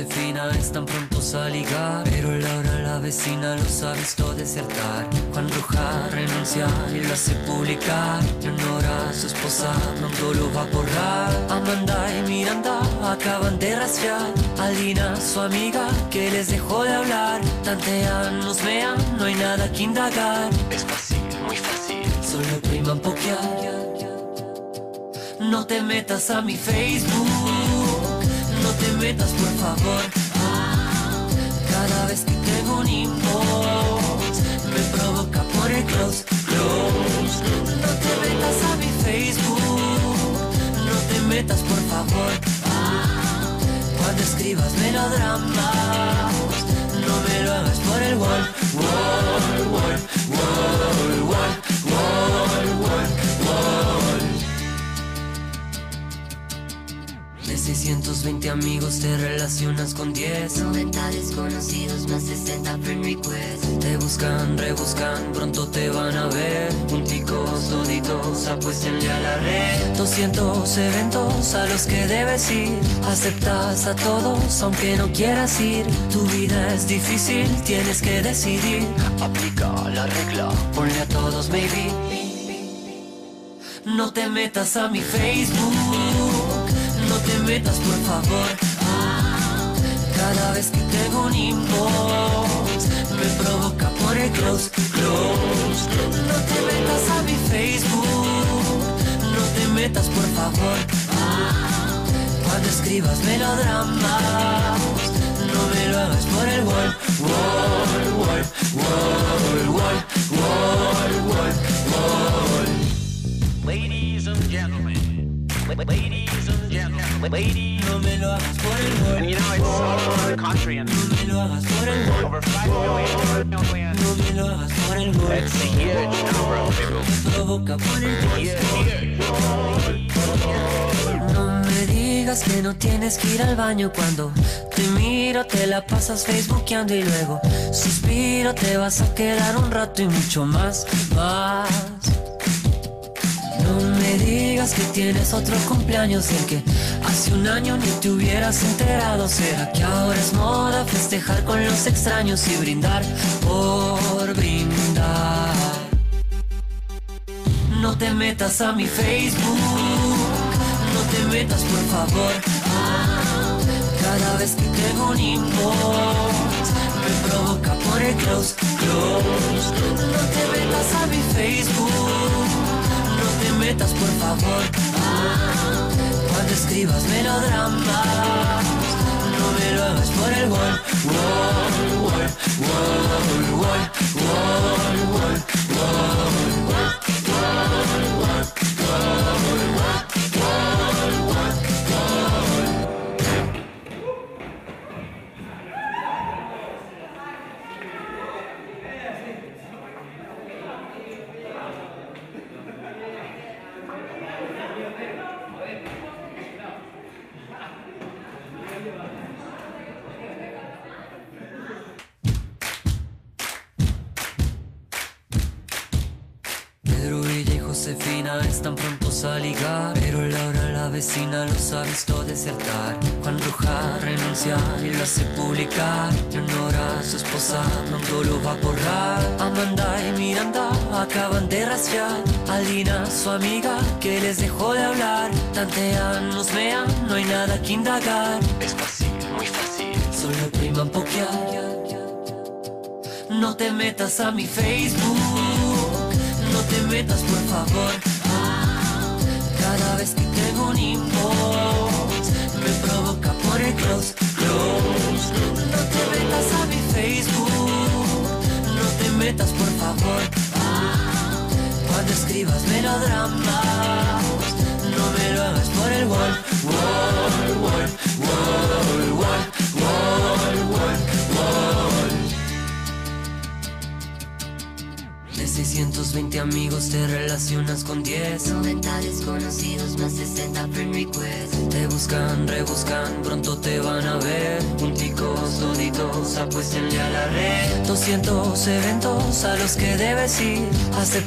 Josefina están prontos a ligar Pero Laura la vecina los ha visto desertar. Juan Roja renuncia y lo hace publicar. Leonora su esposa pronto lo va a borrar. Amanda y Miranda acaban de rastrear. Alina su amiga que les dejó de hablar. Tantean, nos vean, no hay nada que indagar. Es fácil, muy fácil. Solo priman pokear. No te metas a mi Facebook te metas por favor. Cada vez que tengo un inbox Me provoca por el close, close. No te metas a mi Facebook No te metas por favor. Cuando escribas melodramas No me lo hagas por el wall, wall, wall, wall, 320 amigos, te relacionas con 10 90 desconocidos, más 60 friend requests Te buscan, rebuscan, pronto te van a ver. Punticos, toditos, apuéstenle a la red. 200 eventos a los que debes ir. Aceptas a todos, aunque no quieras ir. Tu vida es difícil, tienes que decidir. Aplica la regla, ponle a todos maybe. No te metas a mi Facebook te metas por favor. Cada vez que tengo un inbox Me provoca por el close, close. No te metas a mi Facebook No te metas por favor. Cuando escribas melodramas No me lo hagas por el wall, wall, wall, ladies. No me lo hagas por el wall, And you know, it's all over the country and no me lo hagas por el wall, over 5 million, million. no me lo hagas por el wall. That's a huge number, people. Me provoca por el. No me digas que no tienes que ir al baño cuando te miro, te la pasas facebookeando y luego suspiro, te vas a quedar un rato y mucho más, más. No me digas que tienes otro cumpleaños del que hace un año ni te hubieras enterado. ¿Será que ahora es moda festejar con los extraños y brindar por brindar? No te metas a mi Facebook, no te metas por favor. Cada vez que tengo un inbox, me provoca por el close, close. No te metas a mi Facebook, por favor. Cuando escribas melodramas, no me lo hagas por el wall, wall, Josefina están prontos a ligar Pero Laura la vecina los ha visto desertar. Juan Roja renuncia y lo hace publicar Leonora su esposa pronto lo va a borrar. Amanda y Miranda acaban de rastrear Alina su amiga que les dejó de hablar. Tantean, nos vean, no hay nada que indagar. Es fácil, muy fácil. Solo priman pokear. No te metas a mi Facebook te metas por favor. Cada vez que tengo un inbox Me provoca por el close, close No te metas a mi Facebook No te metas por favor. Cuando escribas melodramas No me lo hagas por el wall, wall, 620 amigos te relacionas con 10 90 desconocidos más 60 friend requests. Te buscan, rebuscan, pronto te van a ver. Punticos, toditos, apuéstenle a la red. 200 eventos a los que debes ir. Acepta